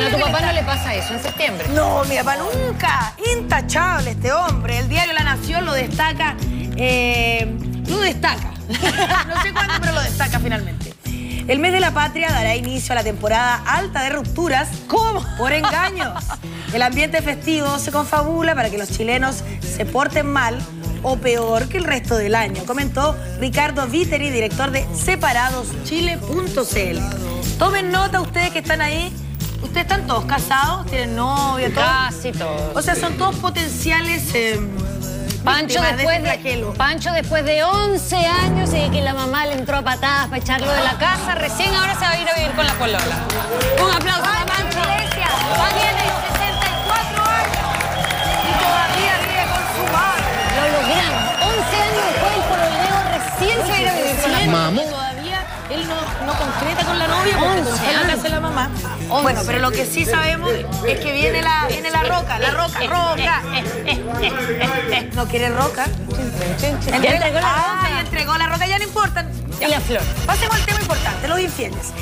Bueno, a tu papá no le pasa eso en septiembre. No, mi papá nunca. Intachable este hombre. El diario La Nación lo destaca. eh, lo destaca. no sé cuándo, pero lo destaca finalmente. El mes de la patria dará inicio a la temporada alta de rupturas. ¿Cómo? Por engaños. El ambiente festivo se confabula para que los chilenos se porten mal o peor que el resto del año, comentó Ricardo Viteri, director de separadoschile.cl. Tomen nota ustedes que están ahí. Ustedes están todos casados, tienen novia, todo. Casi todos. O sea, son todos potenciales. eh, Pancho víctimas después, este de. Pancho después de 11 años y que la mamá le entró a patadas para echarlo de la casa, recién ahora se va a ir a vivir con la polola. Un aplauso para Pancho. Va tiene 64 años y todavía vive con su madre. Lo logramos. 11 años después el pololeo recién se va a ir a vivir con la Todavía él no, no concreta con la novia porque está en la años. casa de la mamá. Bueno, pero lo que sí sabemos es que viene la, viene la roca, la roca, roca. No quiere roca. Ya entregó la Ah, roca. ya entregó la roca, ya no importa. Y la flor. Pasemos al tema importante, los infieles.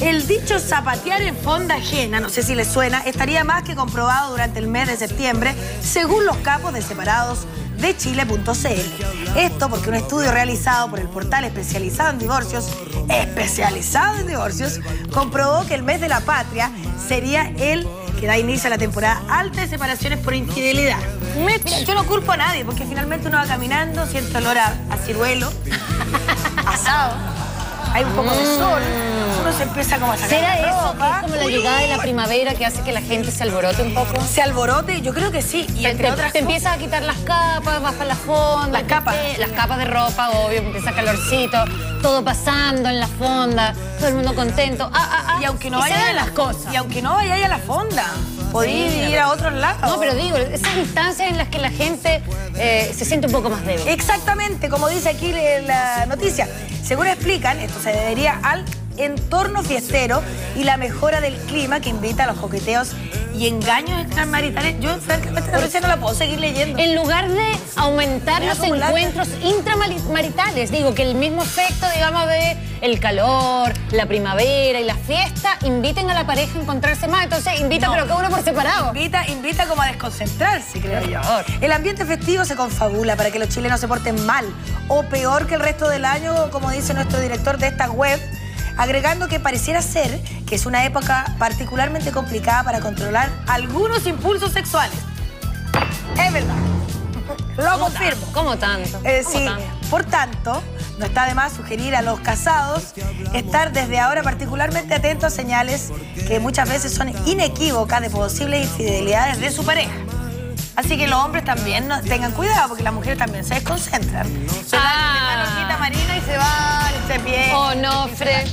El dicho zapatear en fonda ajena, no sé si les suena, estaría más que comprobado durante el mes de septiembre, según los capos de separados de Chile.cl. Esto porque un estudio realizado por el portal especializado en divorcios, especializado en divorcios, comprobó que el mes de la patria sería el que da inicio a la temporada alta de separaciones por infidelidad. Mira, yo no culpo a nadie, porque finalmente uno va caminando, siente olor a, a ciruelo, asado, hay un poco de sol, se empieza como a sacar ¿Será la eso que ropa. es como la llegada de la primavera que hace que la gente se alborote un poco? Se alborote, yo creo que sí, y Te, entre te- otras te empiezas a quitar las capas, baja la fonda. Las capas. Las capas de ropa, obvio, empieza calorcito, todo pasando en la fonda, todo el mundo contento. Ah, ah, ah, Y aunque no vaya las cosas. Y aunque no vayáis a la fonda, podéis Sí. ir a otros lados. No, pero digo, esas instancias en las que la gente eh, se siente un poco más débil. Exactamente, como dice aquí la noticia. Según explican, esto se debería al entorno fiestero y la mejora del clima que invita a los coqueteos y engaños extramaritales. Yo, francamente, noticia no la puedo seguir leyendo. En lugar de aumentar los encuentros intramaritales, digo que el mismo efecto, digamos, de el calor, la primavera y la fiesta, inviten a la pareja a encontrarse más. Entonces, invita, No. pero cada uno por separado. Invita, invita como a desconcentrarse, creo yo. El ambiente festivo se confabula para que los chilenos se porten mal o peor que el resto del año, como dice nuestro director de esta web, agregando que pareciera ser que es una época particularmente complicada para controlar algunos impulsos sexuales. Es verdad. Lo confirmo. ¿Cómo tanto? Eh, ¿Cómo sí, tanto? por tanto, no está de más sugerir a los casados estar desde ahora particularmente atentos a señales que muchas veces son inequívocas de posibles infidelidades de su pareja. Así que los hombres también no- tengan cuidado porque las mujeres también se desconcentran. Se Ah. la manojita marina y se van, se pierden. Onofre.